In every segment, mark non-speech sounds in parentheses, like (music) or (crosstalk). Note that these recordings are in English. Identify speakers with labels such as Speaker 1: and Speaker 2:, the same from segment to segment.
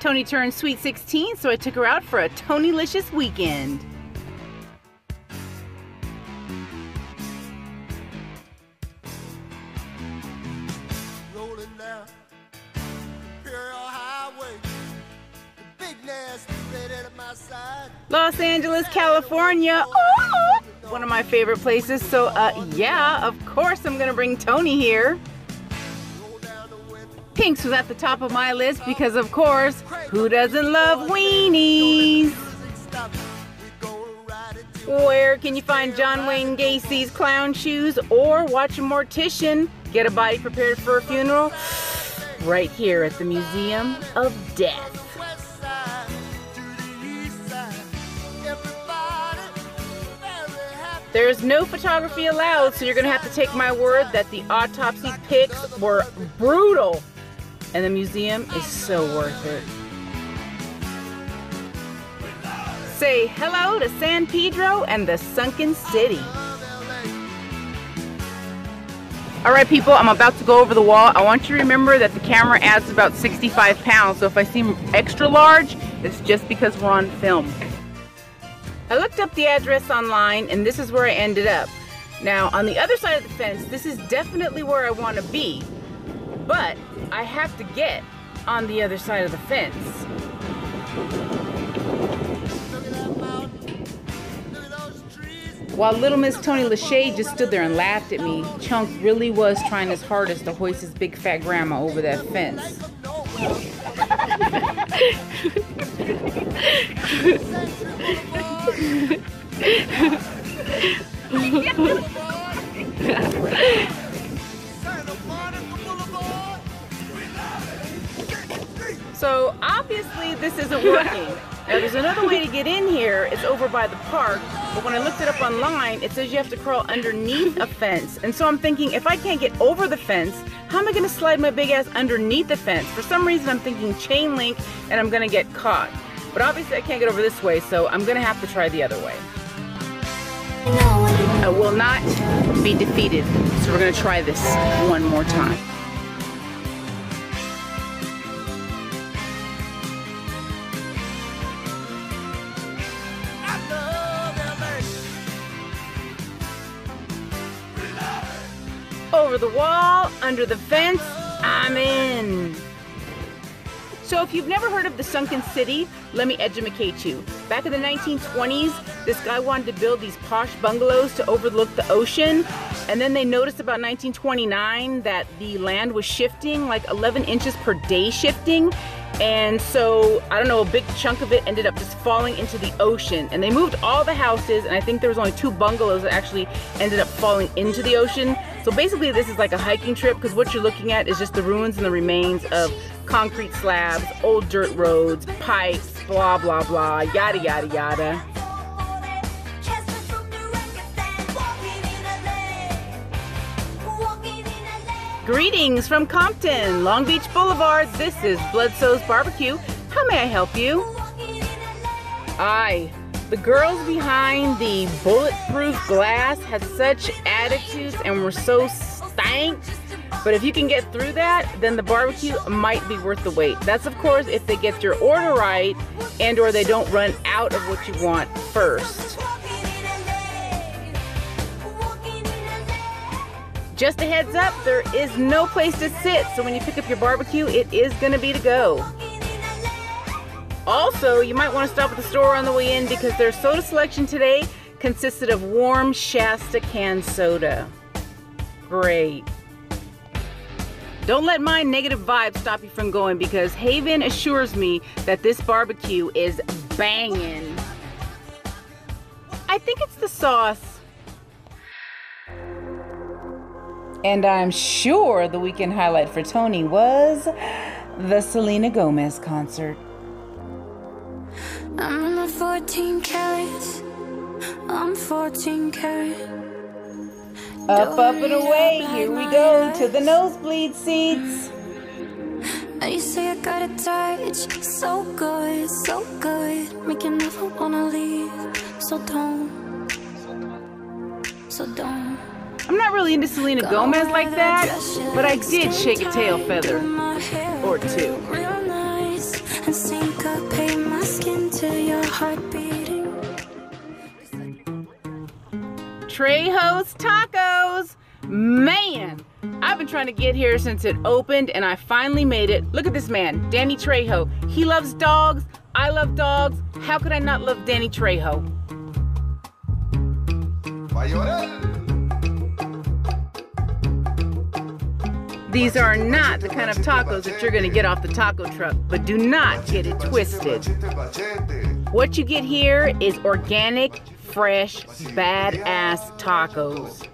Speaker 1: Toni turned sweet 16, so I took her out for a Tonilicious weekend. Los Angeles, California. Ooh, one of my favorite places. So, uh, yeah, of course I'm gonna bring Toni here. Pinks was at the top of my list because, of course, who doesn't love weenies? Where can you find John Wayne Gacy's clown shoes or watch a mortician get a body prepared for a funeral? (sighs) Right here at the Museum of Death. There's no photography allowed, so you're gonna have to take my word that the autopsy pics were brutal. And the museum is so worth it. Say hello to San Pedro and the Sunken City. All right, people, I'm about to go over the wall. I want you to remember that the camera adds about 65 pounds, so if I seem extra large, it's just because we're on film. I looked up the address online and this is where I ended up. Now on the other side of the fence, this is definitely where I want to be, but I have to get on the other side of the fence. While little Miss Toni Lachey just stood there and laughed at me, Chunk really was trying his hardest to hoist his big fat grandma over that fence. Obviously this isn't working. Now there's another way to get in here. It's over by the park. But when I looked it up online, it says you have to crawl underneath a fence. And so I'm thinking, if I can't get over the fence, how am I gonna slide my big ass underneath the fence? For some reason, I'm thinking chain link and I'm gonna get caught. But obviously I can't get over this way, so I'm gonna have to try the other way. I will not be defeated. So we're gonna try this one more time. Over the wall, under the fence, I'm in. So if you've never heard of the Sunken City, let me educate you. Back in the 1920s, this guy wanted to build these posh bungalows to overlook the ocean. And then they noticed about 1929 that the land was shifting, like 11 inches per day shifting. And so, I don't know, a big chunk of it ended up just falling into the ocean. And they moved all the houses, and I think there was only two bungalows that actually ended up falling into the ocean. So basically, this is like a hiking trip because what you're looking at is just the ruins and the remains of concrete slabs, old dirt roads, pipes, blah, blah, blah, yada, yada, yada. Greetings from Compton, Long Beach Boulevard. This is Bludso's Barbecue. How may I help you? Aye, the girls behind the bulletproof glass had such attitudes and were so stank. But if you can get through that, then the barbecue might be worth the wait. That's of course if they get your order right and or they don't run out of what you want first. Just a heads up, there is no place to sit, so when you pick up your barbecue, it is gonna be to go. Also, you might want to stop at the store on the way in because their soda selection today consisted of warm Shasta canned soda. Great. Don't let my negative vibe stop you from going because Haven assures me that this barbecue is banging. I think it's the sauce. And I'm sure the weekend highlight for Toni was the Selena Gomez concert.
Speaker 2: I'm my 14 carats. I'm 14 carat.
Speaker 1: Up, up, and away. Here we go to the nosebleed seats.
Speaker 2: Now you say I got a touch, so good, so good. Make you never wanna leave. So don't, so don't.
Speaker 1: I'm not really into Selena Gomez like that, but I did shake a tail feather or two.
Speaker 2: heart beating.
Speaker 1: Trejo's Tacos. Man, I've been trying to get here since it opened and I finally made it. Look at this man, Danny Trejo. He loves dogs. I love dogs. How could I not love Danny Trejo? These are not the kind of tacos that you're gonna get off the taco truck, but do not get it twisted. What you get here is organic, fresh, badass tacos.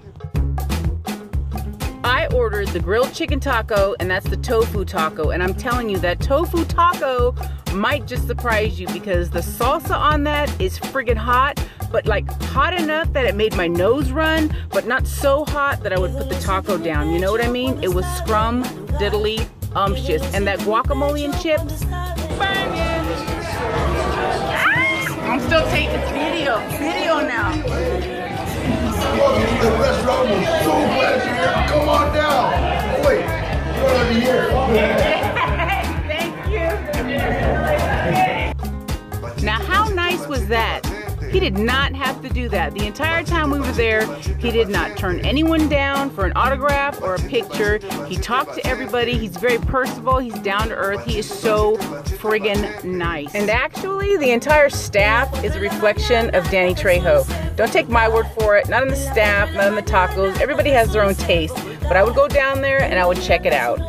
Speaker 1: I ordered the grilled chicken taco, and that's the tofu taco. And I'm telling you, that tofu taco might just surprise you because the salsa on that is friggin' hot, but like hot enough that it made my nose run, but not so hot that I would put the taco down. You know what I mean? It was scrum, diddly, umptious. And that guacamole and chips, banging. I'm still taking video, video now. Did not have to do that. The entire time we were there, he did not turn anyone down for an autograph or a picture. He talked to everybody. He's very personable. He's down to earth. He is so friggin' nice. And actually, the entire staff is a reflection of Danny Trejo. Don't take my word for it. Not on the staff, not on the tacos. Everybody has their own taste. But I would go down there and I would check it out.